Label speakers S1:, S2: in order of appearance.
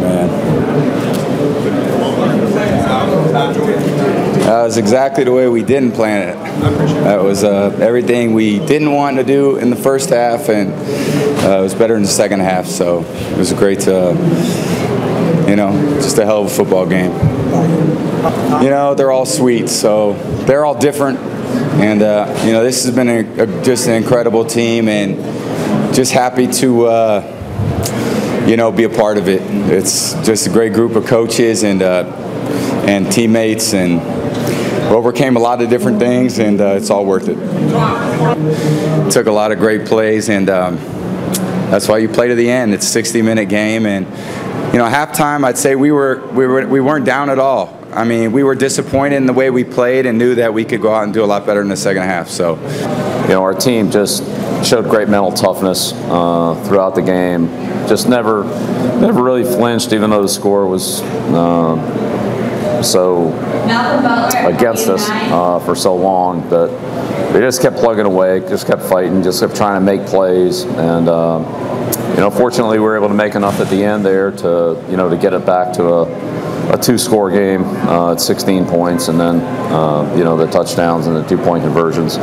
S1: Man. That was exactly the way we didn't plan it. That was uh, everything we didn't want to do in the first half, and uh, it was better in the second half. So it was a great, uh, you know, just a hell of a football game. You know, they're all sweet, so they're all different, and uh, you know, this has been a, a, just an incredible team, and just happy to uh, you know, be a part of it. It's just a great group of coaches and uh, and teammates, and overcame a lot of different things, and uh, it's all worth it. Took a lot of great plays, and um, that's why you play to the end. It's a 60-minute game, and you know, halftime, I'd say we were we were we weren't down at all. I mean, we were disappointed in the way we played, and knew that we could go out and do a lot better in the second half. So,
S2: you know, our team just showed great mental toughness uh, throughout the game. Just never, never really flinched, even though the score was uh, so against us uh, for so long. But they just kept plugging away, just kept fighting, just kept trying to make plays, and uh, you know, fortunately, we were able to make enough at the end there to you know to get it back to a a two-score game uh, at 16 points, and then uh, you know the touchdowns and the two-point conversions.